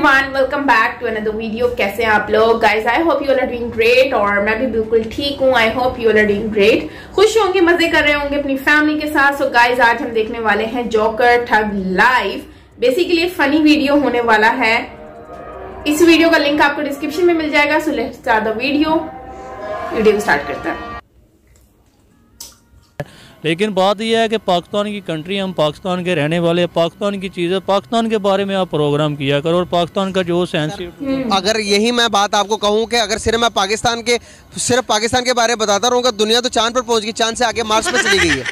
Everyone welcome back to another video कैसे हैं आप लोग? Guys I hope you are doing great और मैं भी बिल्कुल ठीक हूँ. I hope you are doing great खुश होंगे, मज़े कर रहे होंगे अपनी फैमिली के साथ. सो so गाइस आज हम देखने वाले हैं जॉकर ठग लाइव बेसिकली फनी वीडियो होने वाला है. इस वीडियो का लिंक आपको डिस्क्रिप्शन में मिल जाएगा. So let's start the video video start करते हैं. लेकिन बात यह है कि पाकिस्तान की कंट्री हम पाकिस्तान के रहने वाले पाकिस्तान की चीज़ें पाकिस्तान के बारे में आप प्रोग्राम किया करो और पाकिस्तान का जो सेंस अगर यही मैं बात आपको कहूँ कि अगर सिर्फ़ मैं पाकिस्तान के सिर्फ़ पाकिस्तान के बारे में बताता रहूँगा दुनिया तो चाँद पर पहुँच गई चाँद से आगे मार्च पर चली गई है।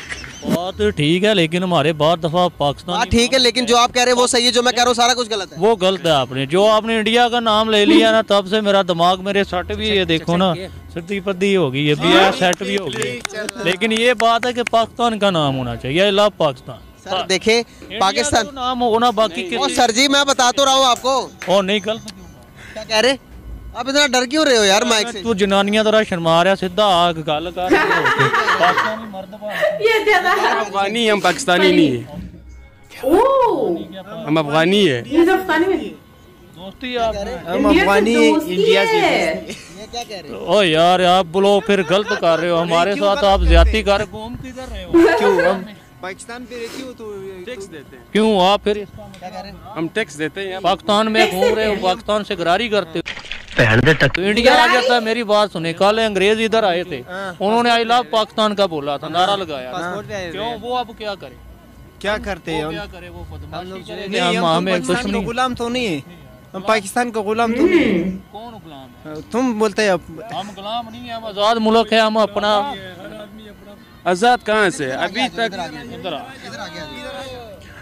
बात ठीक है लेकिन हमारे बार दफ़ा पाकिस्तान हाँ ठीक है लेकिन जो आप कह रहे हैं वो सही है जो मैं कह रहा हूँ सारा कुछ गलत है। वो गलत है आपने। जो आपने इंडिया का नाम ले लिया ना तब से मेरा दिमाग मेरे सट भी है देखो ना सदी पद्दी होगी ये भी है सेट भी होगी लेकिन ये बात है कि पाकिस्तान का नाम होना चाहिए आई लव पाकिस्तान। सर देखे पाकिस्तान नाम होना बाकी सर जी मैं बता तो रहा हूँ आपको। और नहीं गलत क्या कह रहे? आप इतना डर क्यों रहे हो यार माइक से? तू जनानियाँ तरह शर्मा रहा सीधा आ गल कर पाकिस्तानी मर्द ये ज़्यादा है अफगानी हम पाकिस्तानी नहीं है। ओ! हम अफगानी है। ये सब पानी में दोस्ती आप। हम अफगानी इंडिया से ओ यार आप बोलो फिर गलत कर रहे हो। हमारे साथ आप ज्यादती कर घूम किधर रहे हो? क्यों? हम पाकिस्तान पे रहती हो तो? टैक्स देते हैं। क्यों आप फिर क्या कह रहे हो? हम टैक्स देते हैं पाकिस्तान में घूम रहे हो। पाकिस्तान से गरारी करते हो। तो इंडिया आ जाता है मेरी बात सुने कल अंग्रेज़ इधर आए थे उन्होंने आई लव पाकिस्तान का बोला था नारा लगाया क्यों वो अब क्या करे? क्या करते हैं क्या करे? वो हम तो गुलाम तो नहीं है। हम पाकिस्तान का गुलाम तो नहीं है। कौन गुलाम है? तुम बोलते हैं अब। हम गुलाम नहीं है हम आज़ाद मुल्क है हम अपना आज़ाद कहाँ से? अभी तक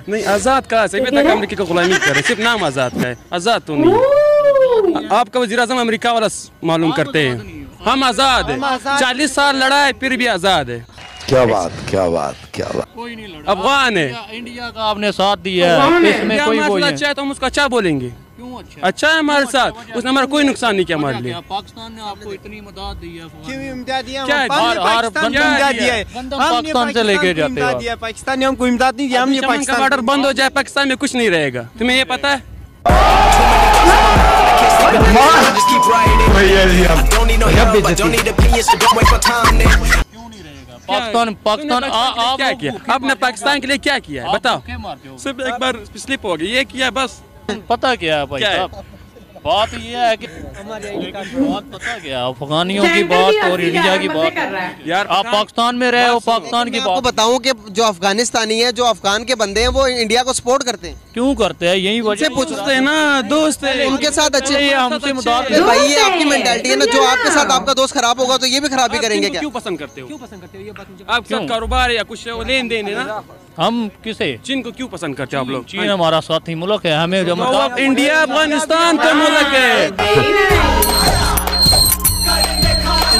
नहीं आज़ाद कहाँ से? अभी तक अमेरिका का गुलामी कर रहे। सिर्फ़ नाम आज़ाद का है। आज़ाद तो नहीं है। आपका वज़ीर अजम अमरीका वाला मालूम करते हैं? हम आज़ाद है। चालीस साल लड़ा है फिर भी आज़ाद है। क्या बात क्या बात क्या बात। कोई नहीं लड़ा। अफगान है। इंडिया- का आपने साथ दिया है। इसमें कोई वो है। अच्छा है तो हम उसका अच्छा बोलेंगे। क्यों अच्छा अच्छा है हमारे साथ। उसने हमारा कोई नुकसान नहीं किया हमारे लिए पाकिस्तान ने आपको इतनी मदद दी है है? पाकिस्तान बंदा इमदाद दिया दिया है। है। पाकिस्तान से लेके जाते हो। है। पाकिस्तान ने हमको इमदाद नहीं दिया हम ये पाकिस्तान बॉर्डर बंद हो जाए पाकिस्तान में कुछ नहीं रहेगा। तुम्हें ये पता है? पाकिस्तान आपने पाकिस्तान के लिए क्या किया हो। बताओ। सिर्फ़ एक बार स्लिप हो गई। ये किया बस। पता क्या है भाई क्या बात ये है कि बात पता क्या? अफगानियों की बात और इंडिया की बात। कर रहा है। यार आप पाकिस्तान में रहे हो पाकिस्तान की बात। बताऊँ कि जो अफगानिस्तानी है जो अफगान के बंदे हैं वो इंडिया को सपोर्ट करते हैं। क्यों करते हैं? यही वजह पूछते हैं ना दोस्त है। उनके साथ अच्छे ये हमसे मुदाद भाई ये आपकी दोस्त है, ना जो आपके साथ आपका दोस्त खराब होगा तो ये भी खराबी करेंगे क्या? क्यों पसंद करते हो? क्यों पसंद करते हो? ये बात मुझे आप सब कारोबार या कुछ लेन देन है ना? हम किसे? चीन को क्यों पसंद करते हो आप लोग? चीन हमारा साथी मुल्क है हमें जो तो इंडिया अफ़गानिस्तान का मुल्क है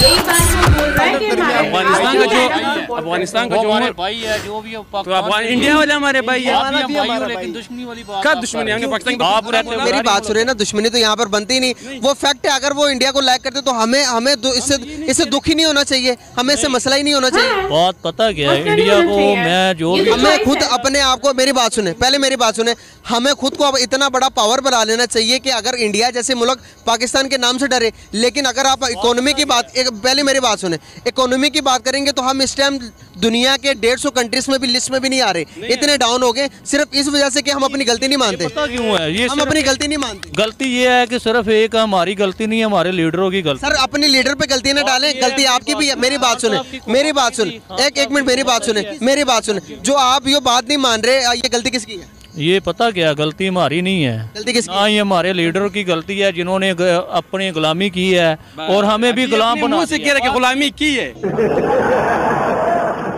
यही बात वो बोल रहा है कि अफ़गानिस्तान का जो अफ़गानिस्तान का जो हमारे भाई है जो भी है तो अफगान इंडिया वाले हमारे भाई है। हो। लेकिन दुश्मनी वाली बात क्या दुश्मनी हमने पाकिस्तान हो। को आप रहते हो मेरी बात सुने ना दुश्मनी तो यहाँ पर बनती ही नहीं। वो फैक्ट है अगर वो इंडिया को लाइक करते तो हमें हमें इससे इससे दुखी नहीं होना चाहिए। हमें इससे मसला ही नहीं होना चाहिए। बात पता क्या है? इंडिया को मैं जो भी तो हमें खुद अपने आप को मेरी बात सुने। पहले मेरी बात सुने। हमें खुद को अब इतना बड़ा पावर बना लेना चाहिए कि अगर इंडिया जैसे मुल्क पाकिस्तान के नाम से डरे लेकिन अगर आप इकोनॉमी की बात एक पहले मेरी बात सुने। इकोनॉमी की बात करेंगे तो हम इस टाइम दुनिया के डेढ़ सौ कंट्रीज़ में भी लिस्ट में भी नहीं आ रहे। इतने डाउन हो गए सिर्फ़ इस वजह से कि हम अपनी गलती नहीं मानते। पता क्यों है? ये हम अपनी गलती नहीं मानते। गलती ये है कि सिर्फ़ एक हमारी गलती नहीं है हमारे लीडरों की गलती। सर अपने लीडर पे गलती ना डालें गलती आपकी भी है। मेरी बात सुने। मेरी बात सुन। एक एक मिनट मेरी बात सुने मेरी बात सुने। जो आप ये बात नहीं मान रहे ये गलती किसकी है? ये पता क्या गलती हमारी नहीं है। गलती किसकी? ना ये हमारे लीडर की गलती है जिन्होंने अपनी गुलामी की है और हमें भी गुलाम बना से कह रहे कि गुलामी की है।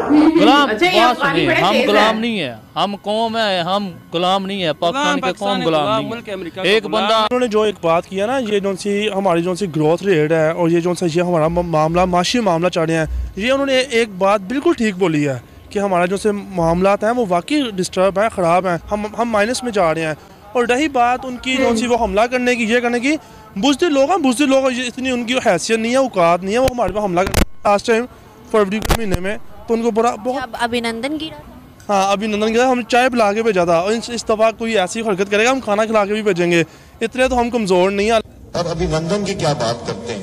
गुलाम अच्छा, सुनिए हम गुलाम नहीं है हम कौम है हम गुलाम नहीं है पाकिस्तान के कौम गुलाम नहीं है, एक। बंदा उन्होंने जो एक बात किया ना ये जो सी हमारी जो सी ग्रोथ रेट है और ये जो सा ये हमारा मामला माशी मामला रहे हैं ये उन्होंने एक बात बिल्कुल ठीक बोली है। कि हमारा जो से मामला हैं वो वाकई डिस्टर्ब हैं ख़राब हैं। हम हम माइनस में जा रहे हैं। और रही बात उनकी जो सी वो हमला करने की ये करने की बुजदिल लोग हैं बुजदिल लोग इतनी उनकी हैसियत नहीं है औकात नहीं है वो हमारे पे हमला कर लास्ट टाइम फरवरी के महीने में तो उनको बड़ा बहुत अभिनंदन गिरा। हाँ अभी नंदन गया हम चाय पिला के भेजा था और इस, इस दफ़ा कोई ऐसी हरकत करेगा हम खाना खिला के भी भेजेंगे। इतने तो हम कमज़ोर नहीं हैं। और अभिनंदन की क्या बात करते हैं?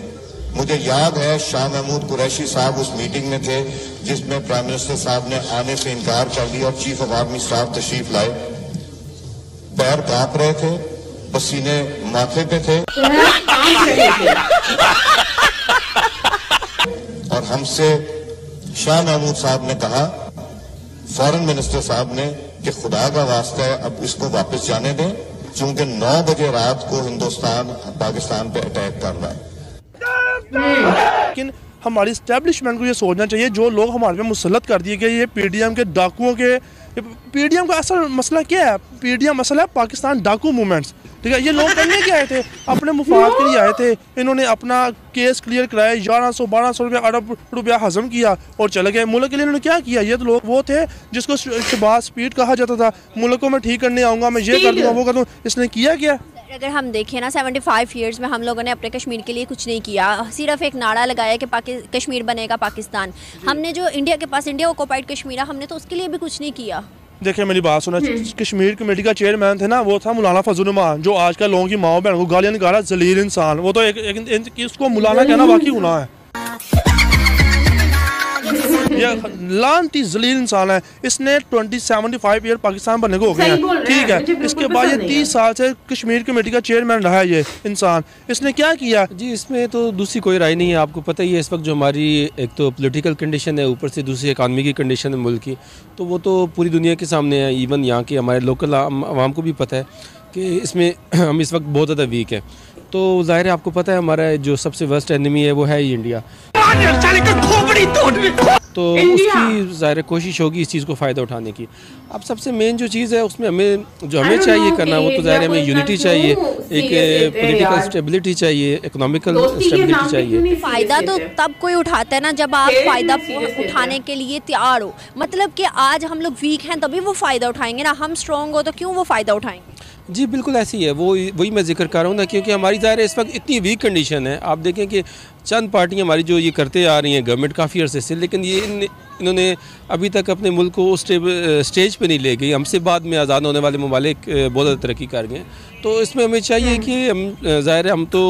मुझे याद है शाह महमूद कुरैशी साहब उस मीटिंग में थे, जिसमें प्राइम मिनिस्टर साहब ने आने से इनकार कर दिया और चीफ ऑफ़ आर्मी स्टाफ तशरीफ़ लाए। पैर काँप रहे थे, पसीने माथे पे थे। और हमसे शाह महमूद साहब ने कहा फॉरेन मिनिस्टर साहब ने कि खुदा का वास्ता है, अब इसको वापस जाने दें क्योंकि 9 बजे रात को हिंदुस्तान, पाकिस्तान पे अटैक कर रहा है। लेकिन हमारी स्टैब्लिशमेंट को ये सोचना चाहिए जो लोग हमारे पे मुसलत कर दिए गए ये पीडीएम के डाकुओं के पीडीएम का असल मसला क्या है? पीडीएम मसला है पाकिस्तान डाकू मूवमेंट्स ठीक है ये लोग करने के आए थे? अपने मुफाद के लिए आए थे। इन्होंने अपना केस क्लियर कराया ग्यारह सौ बारह सौ रुपया अरब रुपया हजम किया और चले गए। मुल्क के लिए इन्होंने क्या किया? ये तो लोग वो थे जिसको शबाज स्पीड कहा जाता था। मुल्क को मैं ठीक करने आऊँगा मैं ये कर दूँगा वो कर दूँ। इसने किया क्या? अगर हम देखें ना 75 इयर्स में हम लोगों ने अपने कश्मीर के लिए कुछ नहीं किया। सिर्फ़ एक नारा लगाया कि पाकि कश्मीर बनेगा पाकिस्तान। हमने जो इंडिया के पास इंडिया ओकोपाइड कश्मीर है हमने तो उसके लिए भी कुछ नहीं किया। देखिए मेरी बात सुना कश्मीर कमेटी का चेयरमैन थे ना वो था मुलाना फजलमान जो आजकल लोगों की माओ बहन को गालियाँ निकाला जलील इंसान। वो तो एक, एक, एक, उसको मुलाना कहना बाकी गुनाह है। ये लानती जलील इंसान है। इसने 20 75 ईयर पाकिस्तान बनने को हो गया है। ठीक है। इसके बाद ये 30 साल से कश्मीर कमेटी का चेयरमैन रहा है ये इंसान। इसने क्या किया? जी इसमें तो दूसरी कोई राय नहीं है। आपको पता ही है इस वक्त जो हमारी एक तो पोलिटिकल कंडीशन है ऊपर से दूसरी इकानमी की कंडीशन है मुल्क की। तो वो तो पूरी दुनिया के सामने है। इवन यहाँ के हमारे लोकल आवाम को भी पता है कि इसमें हम इस वक्त बहुत ज़्यादा वीक है। तो ज़ाहिर है आपको पता है हमारा जो सबसे वर्स्ट एनिमी है वो है ही इंडिया तो उसकी ज़ाहिर कोशिश होगी इस चीज़ को फ़ायदा उठाने की। अब सबसे मेन जो चीज़ है उसमें हमें जो हमें चाहिए करना वो तो ज़ाहिर हमें यूनिटी चाहिए एक पॉलिटिकल स्टेबिलिटी चाहिए इकोनॉमिकल स्टेबिलिटी चाहिए। फ़ायदा तो तब कोई उठाता है ना जब आप फ़ायदा उठाने के लिए तैयार हो। मतलब कि आज हम लोग वीक हैं तभी वो फ़ायदा उठाएँगे ना। हम स्ट्रॉन्ग हो तो क्यों वो फ़ायदा उठाएँगे? जी बिल्कुल ऐसी है वो वही मैं ज़िक्र कर रहा हूँ ना क्योंकि हमारी ज़ाहिर इस वक्त इतनी वीक कंडीशन है। आप देखें कि चंद पार्टियाँ हमारी जो ये करते आ रही हैं गवर्नमेंट काफ़ी अरसे से लेकिन ये इन, इन्होंने अभी तक अपने मुल्क को उस स्टेज पे नहीं ले गई। हमसे बाद में आज़ाद होने वाले ममालिक बहुत ज़्यादा तरक्की कर गए। तो इसमें हमें चाहिए कि हम ज़ाहिर हम तो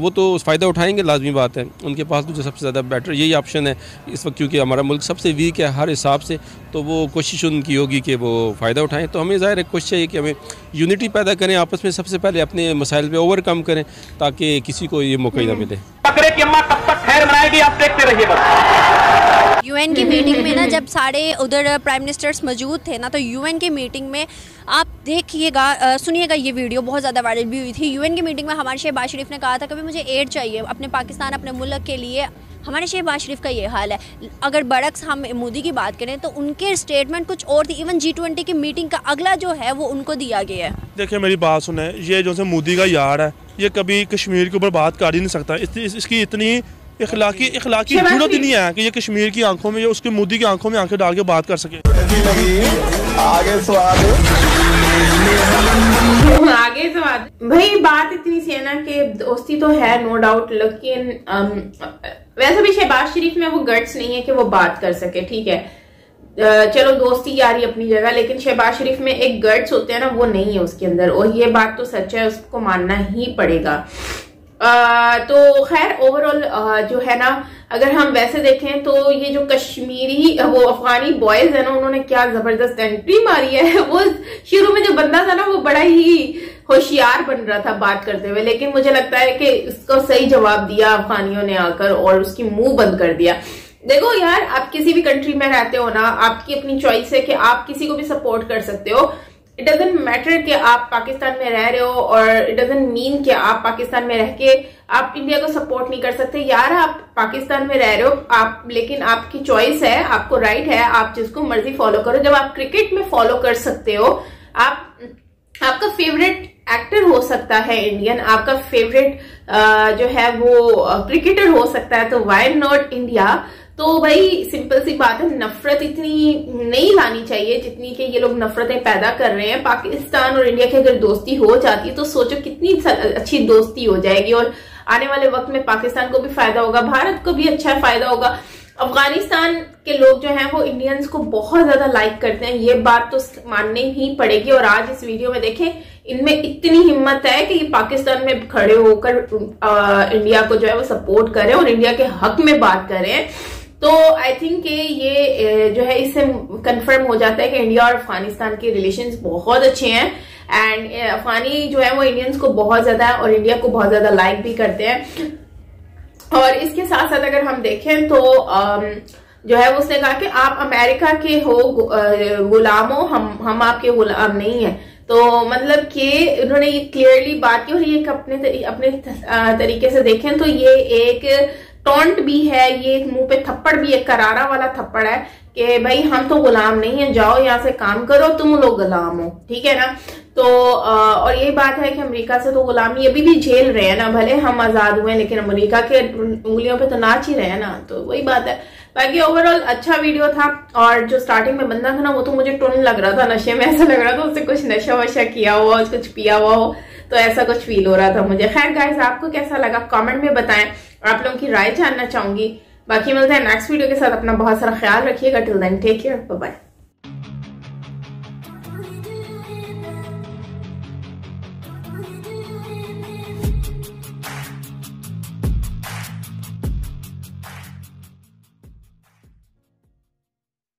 वो तो फ़ायदा उठाएँगे लाजमी बात है। उनके पास तो जो सबसे ज़्यादा बेटर यही ऑप्शन है इस वक्त क्योंकि हमारा मुल्क सबसे वीक है हर हिसाब से तो वो कोशिश उनकी होगी कि वो फ़ायदा उठाएँ। तो हमें ज़ाहिर कोशिश चाहिए कि हमें यूनिटी पैदा करें आपस में सबसे पहले अपने मसाइल पर ओवरकम करें ताकि किसी को ये मौका ना मिले। आप देखते रहिए बस। यूएन की मीटिंग में ना जब सारे उधर प्राइम मिनिस्टर्स मौजूद थे ना तो यूएन की मीटिंग में आप देखिएगा सुनिएगा ये वीडियो, बहुत ज़्यादा वायरल भी हुई थी। यूएन की मीटिंग में हमारे शहबाज शरीफ ने कहा था, कभी मुझे एड चाहिए अपने पाकिस्तान, अपने मुल्क के लिए हमारे शहबाज शरीफ का ये हाल है। अगर बरक्स हम मोदी की बात करें तो उनके स्टेटमेंट कुछ और थी। इवन जी ट्वेंटी की मीटिंग का अगला जो है वो उनको दिया गया है। देखिए मेरी बात सुने। ये जो से मोदी का यार है ये कभी कश्मीर के ऊपर बात कर ही नहीं सकता। इस, इस, इसकी इतनी इखलाकी इखलाकी ज़रूरत ही नहीं है कि ये कश्मीर की आँखों में उसके मोदी की आँखों में आँखें डाल के बात कर सके। आगे स्वाद आगे स्वाद भाई, बात इतनी सी है ना कि दोस्ती तो है नो डाउट लेकिन वैसे भी शहबाज शरीफ में वो गट्स नहीं है कि वो बात कर सके, ठीक है? चलो, दोस्ती यारी अपनी जगह, लेकिन शहबाज शरीफ में एक गट्स होते हैं ना, वो नहीं है उसके अंदर। और ये बात तो सच है, उसको मानना ही पड़ेगा। तो खैर ओवरऑल जो है ना, अगर हम वैसे देखें तो ये जो कश्मीरी, वो अफगानी बॉयज़ है ना, उन्होंने क्या ज़बरदस्त एंट्री मारी है। वो शुरू में जो बंदा था ना, वो बड़ा ही होशियार बन रहा था बात करते हुए। लेकिन मुझे लगता है कि उसको सही जवाब दिया अफगानियों ने आकर और उसकी मुँह बंद कर दिया। देखो यार, आप किसी भी कंट्री में रहते हो ना, आपकी अपनी चॉइस है कि आप किसी को भी सपोर्ट कर सकते हो। इट डजेंट मैटर कि आप पाकिस्तान में रह रहे हो और इट डजेंट मीन कि आप पाकिस्तान में रह के आप इंडिया को सपोर्ट नहीं कर सकते। यार, आप पाकिस्तान में रह रहे हो, आप, लेकिन आपकी चॉइस है, आपको राइट है, आप जिसको मर्ज़ी फॉलो करो। जब आप क्रिकेट में फॉलो कर सकते हो, आप, आपका फेवरेट एक्टर हो सकता है इंडियन आपका फेवरेट जो है वो क्रिकेटर हो सकता है। तो वाई नॉट इंडिया तो भाई सिंपल सी बात है, नफरत इतनी नहीं लानी चाहिए जितनी कि ये लोग नफरतें पैदा कर रहे हैं। पाकिस्तान और इंडिया की अगर दोस्ती हो जाती है तो सोचो कितनी अच्छी दोस्ती हो जाएगी। और आने वाले वक्त में पाकिस्तान को भी फ़ायदा होगा, भारत को भी अच्छा फ़ायदा होगा। अफ़गानिस्तान के लोग जो हैं, वो इंडियंस को बहुत ज़्यादा लाइक करते हैं। ये बात तो माननी ही पड़ेगी। और आज इस वीडियो में देखें, इनमें इतनी हिम्मत है कि ये पाकिस्तान में खड़े होकर इंडिया को जो है वो सपोर्ट करें और इंडिया के हक में बात करें तो आई थिंक ये जो है इससे कंफर्म हो जाता है कि इंडिया और अफ़गानिस्तान के रिलेशन बहुत अच्छे हैं। एंड अफगानी जो है वो इंडियंस को बहुत ज़्यादा और इंडिया को बहुत ज़्यादा लाइक भी करते हैं। और इसके साथ साथ अगर हम देखें तो जो है उसने कहा कि आप अमेरिका के हो गुलाम हो हम हम आपके गुलाम नहीं है। तो मतलब कि उन्होंने ये क्लियरली बात की और ये अपने तरी, अपने तरीके से देखें तो ये एक टोंट भी है, ये एक मुँह पे थप्पड़ भी, एक करारा वाला थप्पड़ है कि भाई हम तो गुलाम नहीं है, जाओ यहाँ से काम करो, तुम लोग गुलाम हो, ठीक है ना? तो और यही बात है कि अमेरिका से तो गुलामी अभी भी झेल रहे हैं ना, भले हम आज़ाद हुए लेकिन अमेरिका के उंगलियों पे तो नाच ही रहे हैं ना तो वही बात है। बाकी ओवरऑल अच्छा वीडियो था, और जो स्टार्टिंग में बंदा था ना, वो तो मुझे टोन लग रहा था, नशे में ऐसा लग रहा था, उससे कुछ नशा वशा किया हुआ, कुछ पिया हुआ हो तो ऐसा कुछ फील हो रहा था मुझे। खैर गाइस आपको कैसा लगा? कमेंट में बताएँ। और आप लोगों की राय जानना चाहूँगी। बाकी मिलता है नेक्स्ट वीडियो के साथ। अपना बहुत सारा ख्याल रखिएगा। Till then take care bye